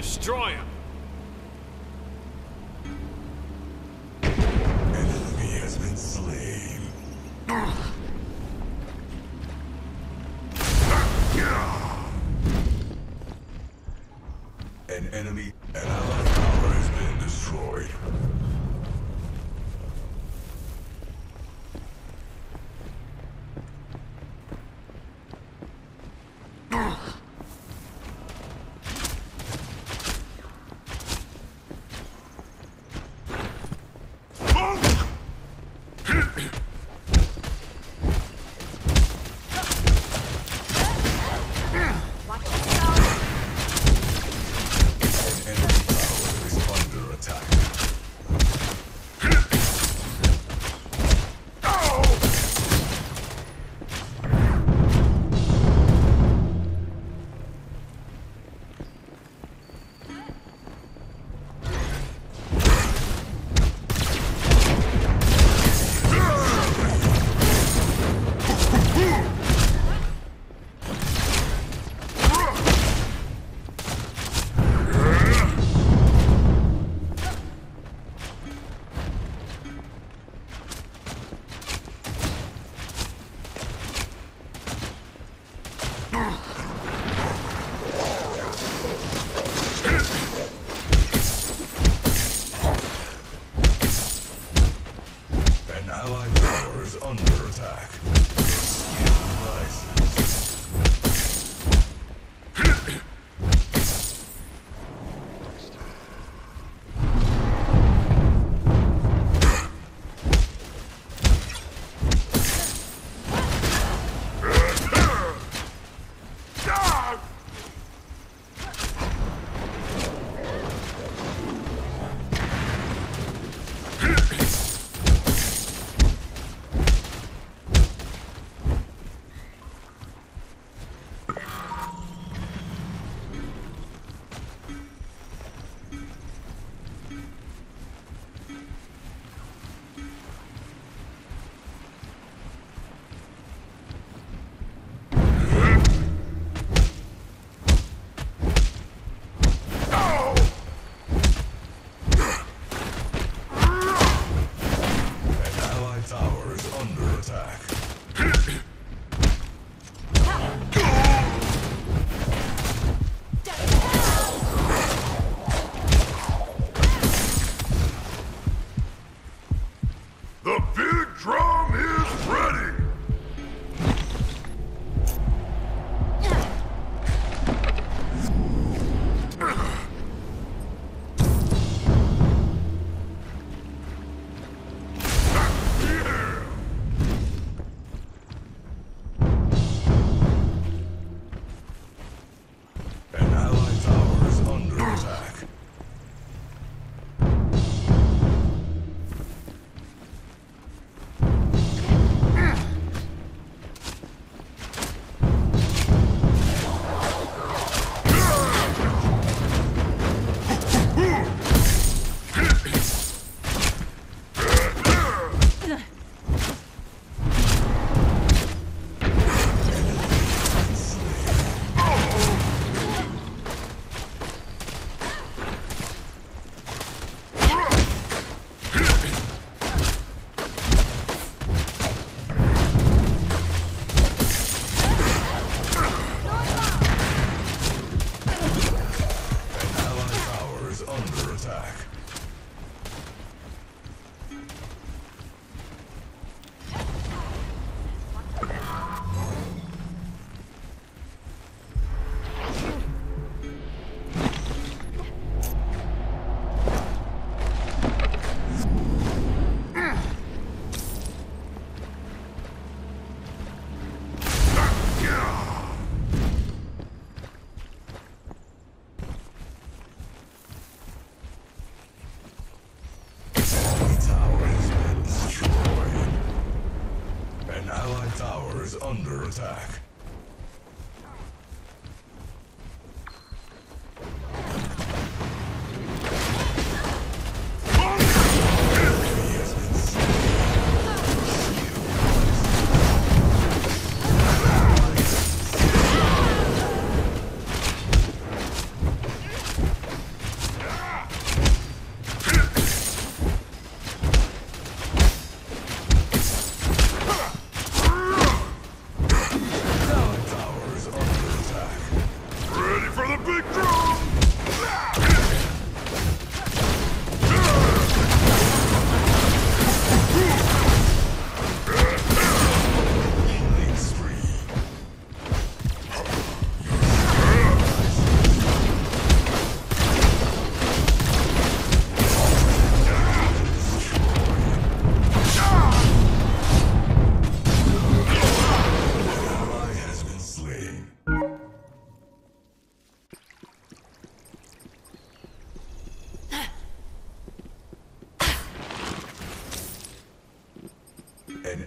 Destroy him.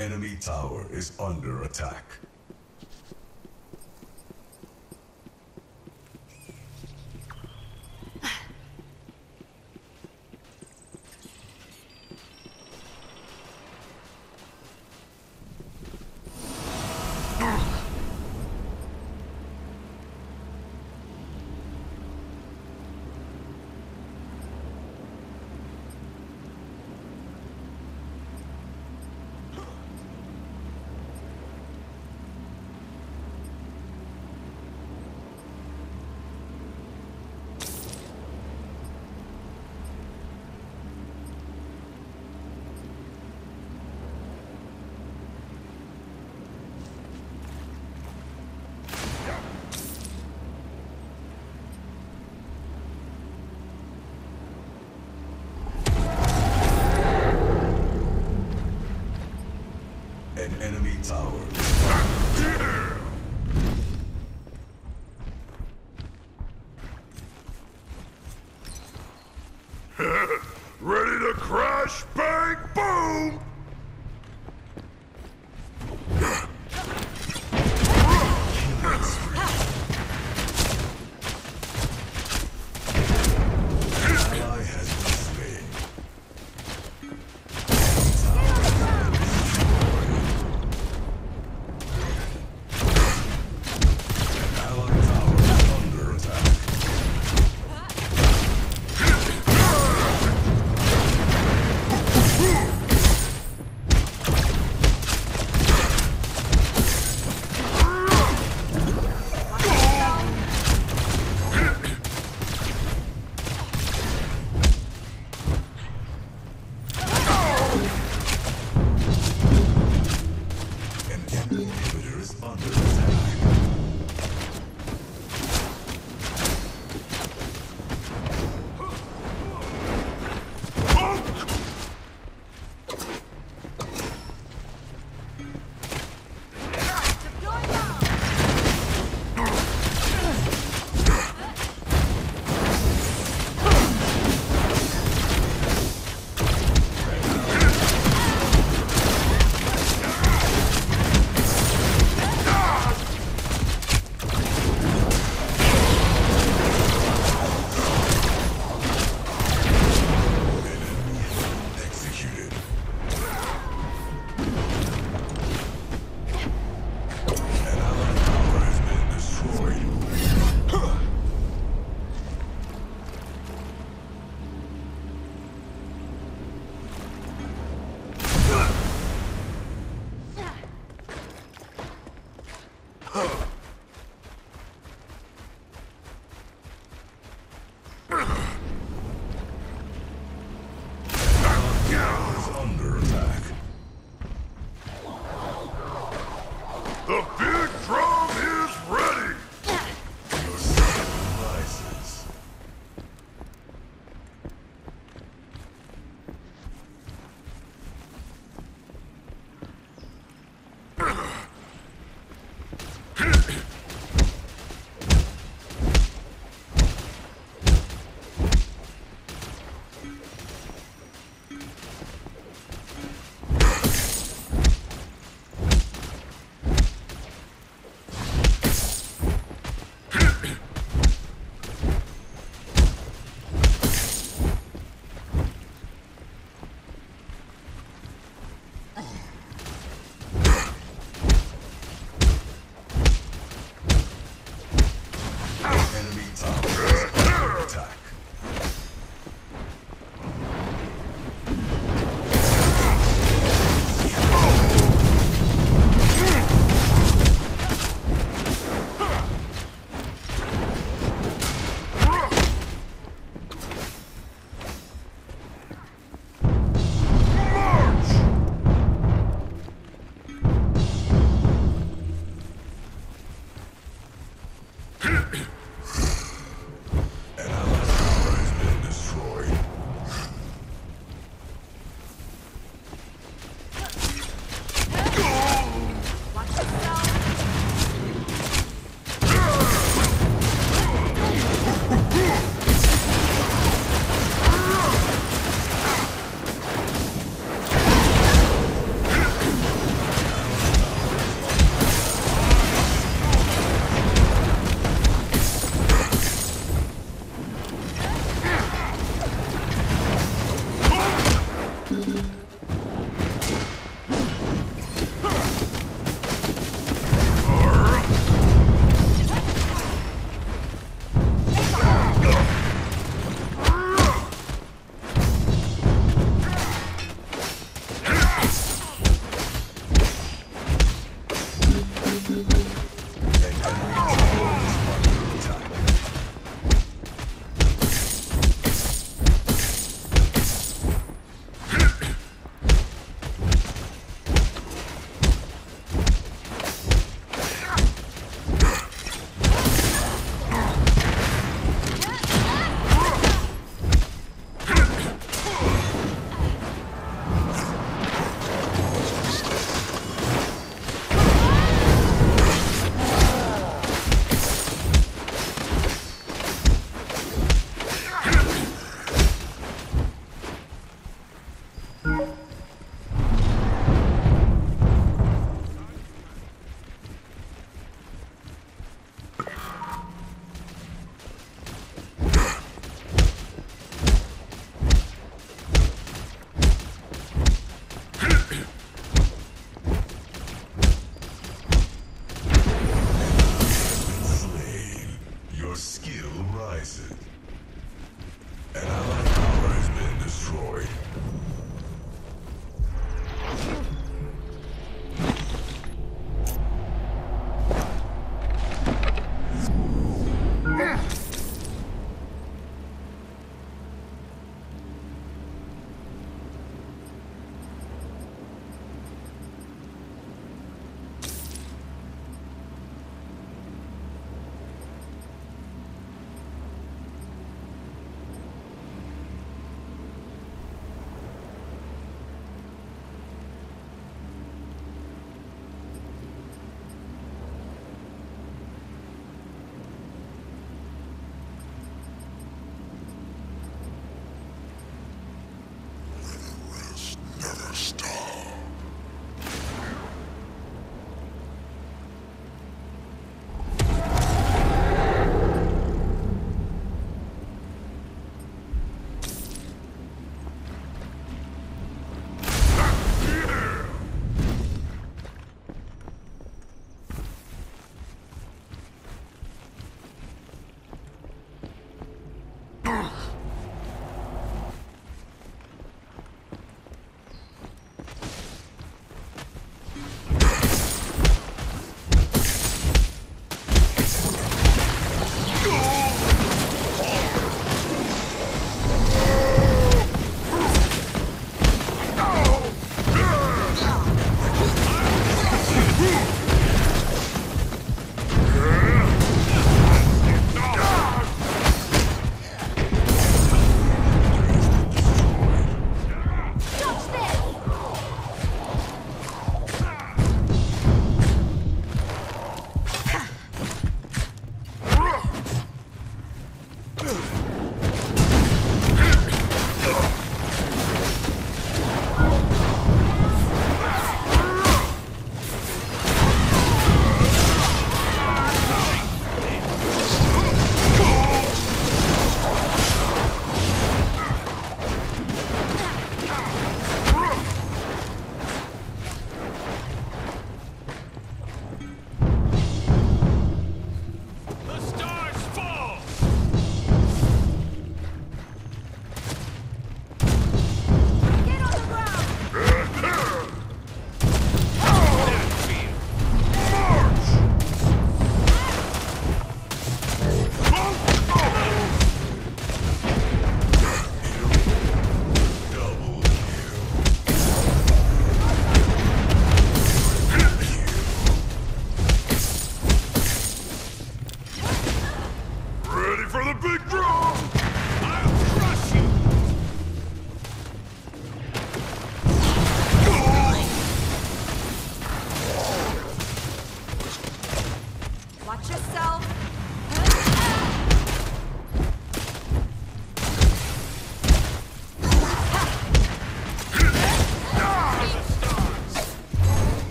enemy tower is under attack. Ready to